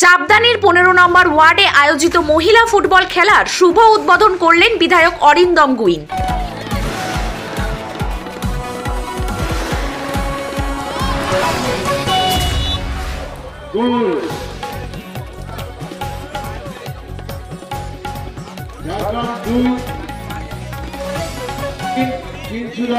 চাপদানির পনেরো নম্বর ওয়ার্ডে আয়োজিত মহিলা ফুটবল খেলার শুভ উদ্বোধন করলেন বিধায়ক অরিন্দম গুইন। দুই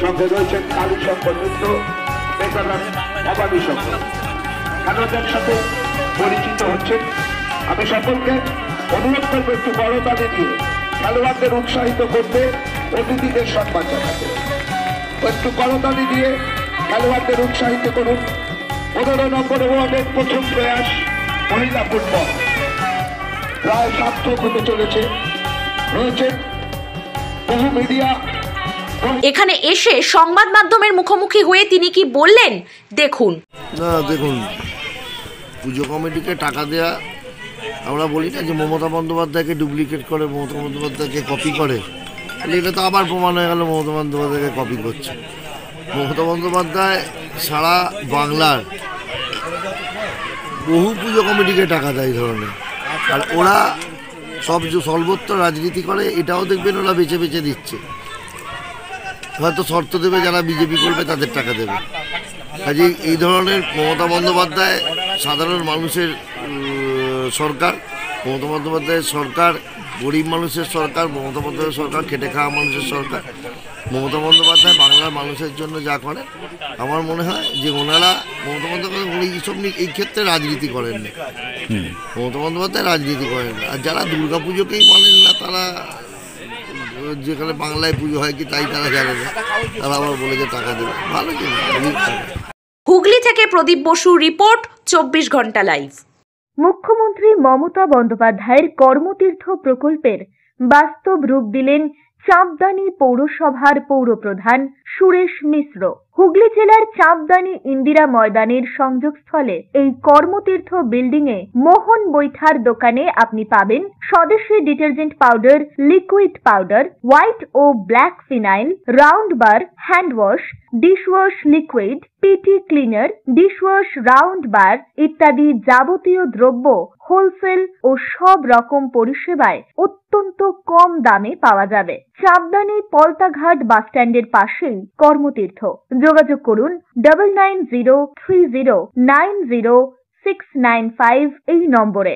সঙ্গে রয়েছেন কালী শঙ্কর মিত্র বেকারান অবাধী সংঘ খেলোয়াড়দের সাথে পরিচিত হচ্ছেন আমি সকলকে অনুরোধ করব একটু বড় তালে দিয়ে খেলোয়াড়দের উৎসাহিত করতে, অতিথিদের সম্মান জানাতে। একটু করতালি দিয়ে খেলোয়াড়দের উৎসাহিত করুন। পনেরো নম্বর ওয়ার্ডের প্রথম প্রয়াস মহিলা ফুটবল। প্রায় সার্থক হতে চলেছে। রয়েছেন বহু মিডিয়া এখানে এসে সংবাদ মাধ্যমের মুখোমুখি হয়ে তিনি কি বললেন? দেখুন। না, দেখুন। পুজো কমিটিকে টাকা দেয়া আমরা বলি না যে মমতা বন্দ্যোপাধ্যায়কে ডুপ্লিকেট করে, মমতা বন্দ্যোপাধ্যায়কে কপি করে। তাহলে এটা তো আবার প্রমাণ হয়ে গেল মমতা বন্দ্যোপাধ্যায়কে কপি করছে। মমতা বন্দ্যোপাধ্যায় সারা বাংলার বহু পুজো কমিটিকে টাকা দেয় ধরনের। আর ওরা সব সর্বত্র রাজনীতি করে, এটাও দেখবেন ওরা বেছে বেছে দিচ্ছে। হয়তো শর্ত দেবে যারা বিজেপি করবে তাদের টাকা দেবে। কাজে এই ধরনের মমতা বন্দ্যোপাধ্যায় সাধারণ মানুষের সরকার মমতা বন্দ্যোপাধ্যায়ের সরকার গরিব মানুষের সরকার মমতা বন্দ্যোপাধ্যায় সরকার খেটে খাওয়া মানুষের সরকার। মমতা বন্দ্যোপাধ্যায় বাংলার মানুষের জন্য যা করে আমার মনে হয় যে ওনারা মমতা বন্দ্যোপাধ্যায় উনি এইসব নিয়ে এই ক্ষেত্রে রাজনীতি করেন না মমতা বন্দ্যোপাধ্যায় রাজনীতি করেন আর যারা দুর্গা পুজোকেই মানেন না তারা যেখানে বাংলায় পুজো হয় কি তাই তারা জানে না। তারা আবার বলে যে টাকা দেবে। ভালো কি হুগলি থেকে প্রদীপ বসু রিপোর্ট চব্বিশ ঘণ্টা লাইভ। মুখ্যমন্ত্রী মমতা বন্দ্যোপাধ্যায়ের কর্মতীর্থ প্রকল্পের বাস্তব রূপ দিলেন চাঁদদানি পৌরসভার পৌরপ্রধান সুরেশ মিশ্র। হুগলি জেলার চাঁপদানি ইন্দিরা ময়দানের সংযোগস্থলে এই কর্মতীর্থ বিল্ডিং এ মোহন বৈঠার দোকানে আপনি পাবেন স্বদেশী detergent powder, liquid powder, white ও black phenyl, round bar, hand wash dishwash liquid PT cleaner dishwash round bar ইত্যাদি যাবতীয় দ্রব্য হোলসেল ও সব রকম পরিষেবায় অত্যন্ত কম দামে পাওয়া যাবে। চাপদানি পলতাঘাট বাসস্ট্যান্ডের পাশেই কর্মতীর্থ। যোগাযোগ করুন double nine zero three zero nine zero six nine five এই নম্বরে।